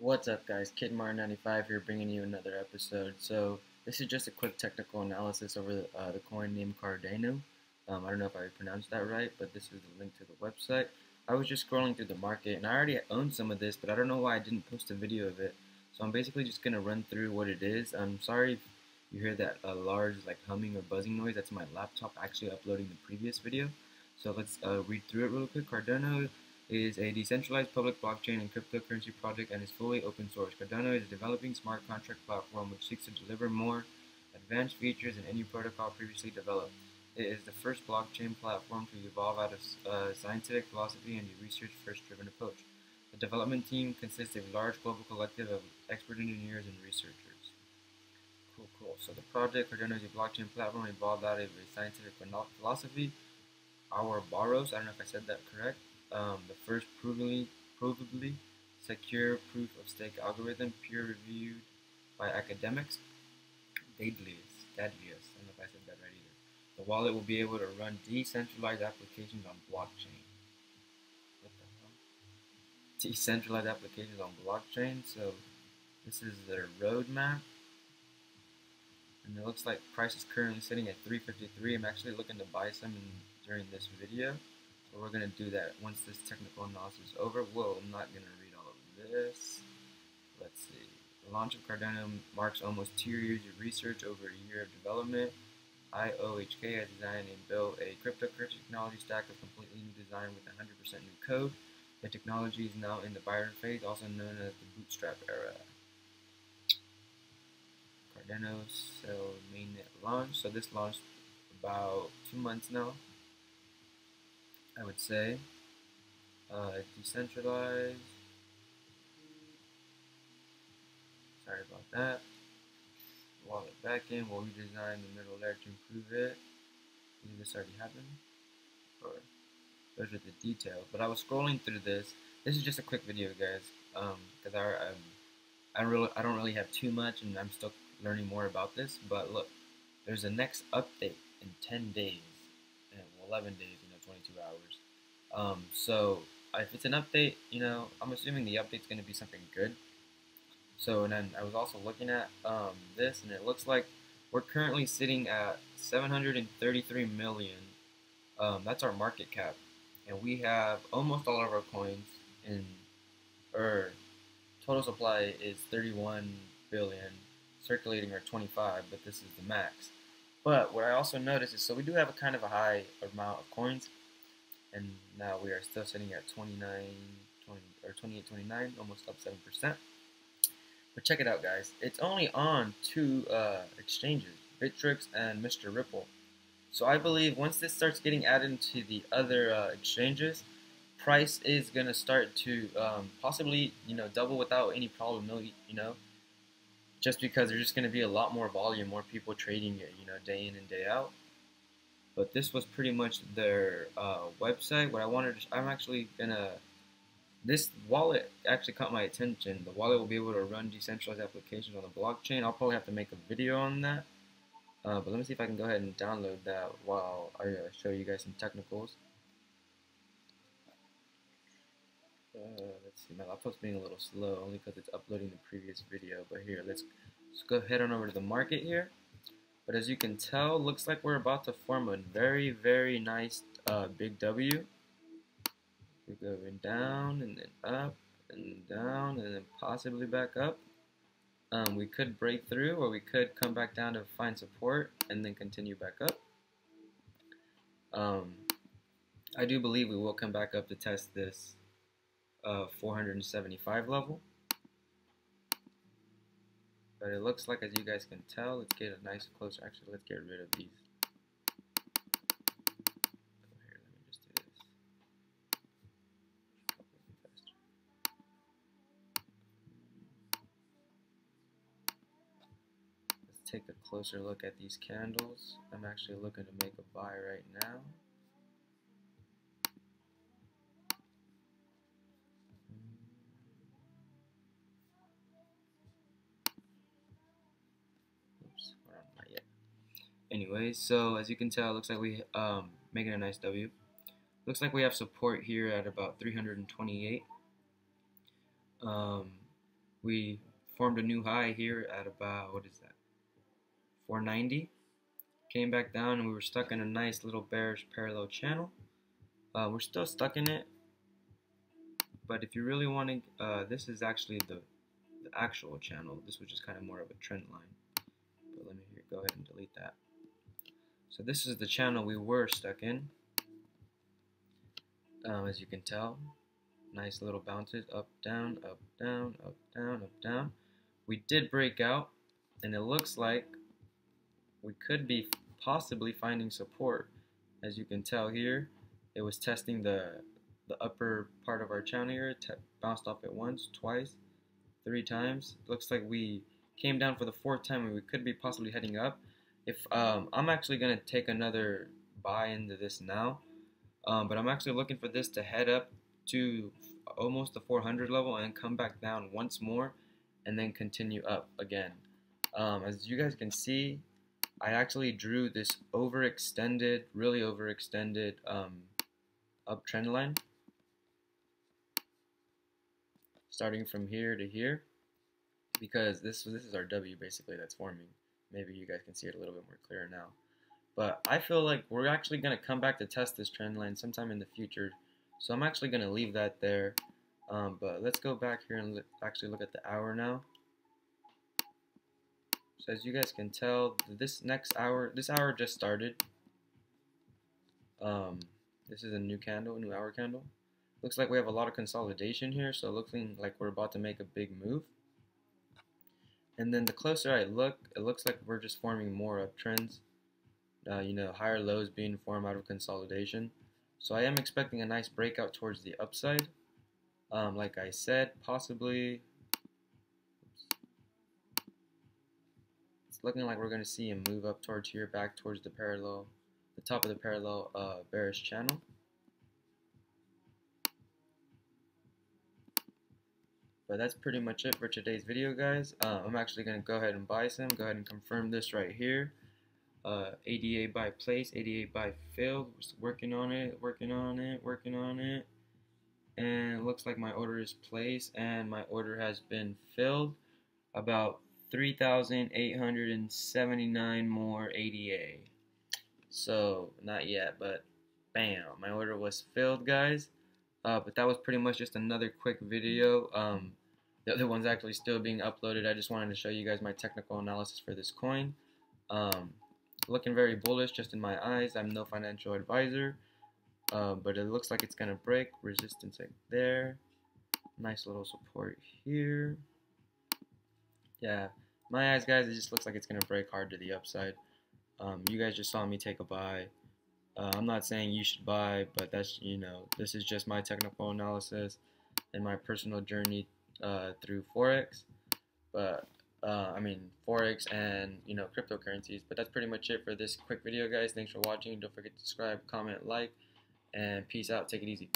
What's up guys, Kid Martin 95 here bringing you another episode. So this is just a quick technical analysis over the, uh, the coin named Cardano. Um, I don't know if I pronounced that right, but this is the link to the website. I was just scrolling through the market and I already own some of this, but I don't know why I didn't post a video of it. So I'm basically just going to run through what it is. I'm sorry if you hear that uh, large like humming or buzzing noise. That's my laptop actually uploading the previous video. So let's uh, read through it real quick. Cardano is a decentralized public blockchain and cryptocurrency project and is fully open source. Cardano is a developing smart contract platform which seeks to deliver more advanced features than any protocol previously developed. It is the first blockchain platform to evolve out of uh, scientific philosophy and a research-first driven approach. The development team consists of a large global collective of expert engineers and researchers. Cool, cool. So the project Cardano is a blockchain platform evolved out of a scientific philosophy. Our Barros, I don't know if I said that correct, um, the first provably, provably secure proof of stake algorithm peer-reviewed by academics. Daedalus, Daedalus, I don't know if I said that right either. The wallet will be able to run decentralized applications on blockchain. What the hell? Decentralized applications on blockchain. So this is their roadmap. And it looks like price is currently sitting at 353. I'm actually looking to buy some in, during this video. So we're going to do that once this technical analysis is over. Whoa, I'm not going to read all of this. Let's see. The launch of Cardano marks almost two years of research over a year of development. IOHK has designed and built a cryptocurrency technology stack of completely new design with 100% new code. The technology is now in the Byron phase, also known as the bootstrap era. Cardano mainnet launch. So this launched about two months now. I would say. Uh, decentralized. Sorry about that. Wallet backend, we'll redesign the middle layer to improve it. Did this already happen? Or those are the details. But I was scrolling through this. This is just a quick video, guys, because um, I, I, I really I don't really have too much, and I'm still learning more about this. But look, there's a next update in 10 days, and 11 days you know, 22 hours. Um, so if it's an update, you know, I'm assuming the update's going to be something good. So and then I was also looking at um, this, and it looks like we're currently sitting at 733 million. Um, that's our market cap, and we have almost all of our coins in, or total supply is 31 billion, circulating are 25, but this is the max. But what I also noticed is, so we do have a kind of a high amount of coins, and now we are still sitting at 29, 20, or 28, 29, almost up 7%. But check it out, guys. It's only on two uh, exchanges, Bittrex and Mr. Ripple. So I believe once this starts getting added into the other uh, exchanges, price is going to start to um, possibly, you know, double without any problem, you know, just because there's just going to be a lot more volume, more people trading it, you know, day in and day out but this was pretty much their uh, website. What I wanted, to, I'm actually gonna. This wallet actually caught my attention. The wallet will be able to run decentralized applications on the blockchain. I'll probably have to make a video on that. Uh, but let me see if I can go ahead and download that while I uh, show you guys some technicals. Uh, let's see, my laptop's being a little slow only because it's uploading the previous video. But here, let's, let's go head on over to the market here. But as you can tell, looks like we're about to form a very, very nice uh, big W. We're going down and then up and down and then possibly back up. Um, we could break through or we could come back down to find support and then continue back up. Um, I do believe we will come back up to test this uh, 475 level. But it looks like, as you guys can tell, let's get a nice closer. Actually, let's get rid of these. Let me just do this. Let's take a closer look at these candles. I'm actually looking to make a buy right now. Anyway, so as you can tell, it looks like we um making a nice W. Looks like we have support here at about 328. Um, we formed a new high here at about what is that? 490 came back down and we were stuck in a nice little bearish parallel channel. Uh, we're still stuck in it. But if you really want to uh, this is actually the, the actual channel. This was just kind of more of a trend line. But let me here, go ahead and delete that so this is the channel we were stuck in. Um, as you can tell nice little bounces up down up down up down up down. We did break out and it looks like we could be possibly finding support. As you can tell here it was testing the the upper part of our channel here. Bounced off it once twice three times. Looks like we came down for the fourth time and we could be possibly heading up if um, I'm actually gonna take another buy into this now um, but I'm actually looking for this to head up to almost the 400 level and come back down once more and then continue up again. Um, as you guys can see, I actually drew this overextended, really overextended um, uptrend line starting from here to here because this this is our W basically that's forming. Maybe you guys can see it a little bit more clear now. But I feel like we're actually going to come back to test this trend line sometime in the future so I'm actually going to leave that there. Um, but let's go back here and actually look at the hour now. So as you guys can tell, this next hour, this hour just started. Um, this is a new candle, a new hour candle. Looks like we have a lot of consolidation here, so looking like we're about to make a big move. And then the closer I look, it looks like we're just forming more uptrends. Uh, you know, higher lows being formed out of consolidation. So I am expecting a nice breakout towards the upside. Um, like I said, possibly it's looking like we're going to see a move up towards here, back towards the parallel, the top of the parallel uh, bearish channel. But that's pretty much it for today's video, guys. Uh, I'm actually going to go ahead and buy some. Go ahead and confirm this right here uh, ADA by place, ADA by field. Working on it, working on it, working on it. And it looks like my order is placed and my order has been filled. About 3,879 more ADA. So, not yet, but bam, my order was filled, guys. Uh, but that was pretty much just another quick video. Um, the other one's actually still being uploaded. I just wanted to show you guys my technical analysis for this coin. Um, looking very bullish just in my eyes. I'm no financial advisor, uh, but it looks like it's going to break. Resistance right there. Nice little support here. Yeah, my eyes, guys, it just looks like it's going to break hard to the upside. Um, you guys just saw me take a buy. Uh, I'm not saying you should buy, but that's, you know, this is just my technical analysis and my personal journey uh, through Forex. But uh, I mean forex and you know cryptocurrencies. But that's pretty much it for this quick video, guys. Thanks for watching. Don't forget to subscribe, comment, like, and peace out. Take it easy.